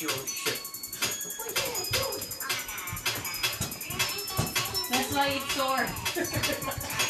your ship. That's why it's sore.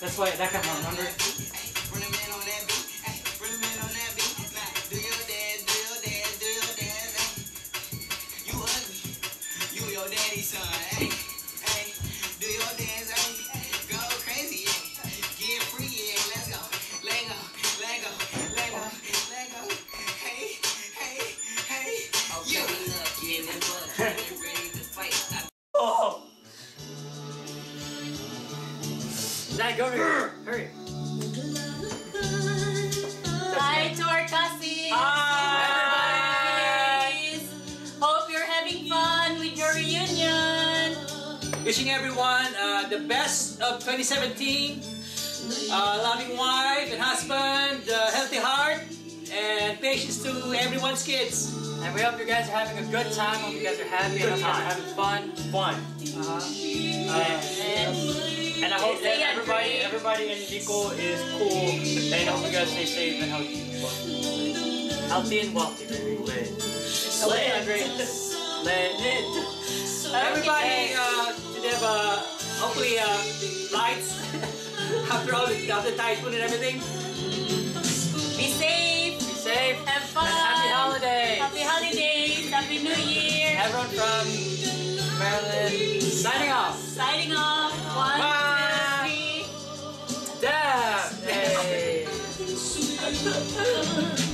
your why do your dance, ay. You ugly, you your daddy's son, eh? Zach, go over here. Hurry. Hi to our cousins. Hi. Everybody's. Hope you're having fun with your reunion. Wishing everyone uh, the best of 2017. Uh, loving wife and husband, uh, healthy heart, and patience to everyone's kids. And we hope you guys are having a good time. Hope you guys are happy. Hope you guys are having fun. Fun. And everybody, everybody in Nico is cool. And hope you guys stay safe and healthy. Healthy and wealthy, baby. Slay it. Let it. Everybody, uh, should have uh, hopefully uh, lights after all the, after the typhoon and everything. Be safe. Be safe. Have fun. And happy holidays. Happy holidays. Happy New Year. Everyone from Maryland signing off. Signing off. One, Bye. ハハハハ!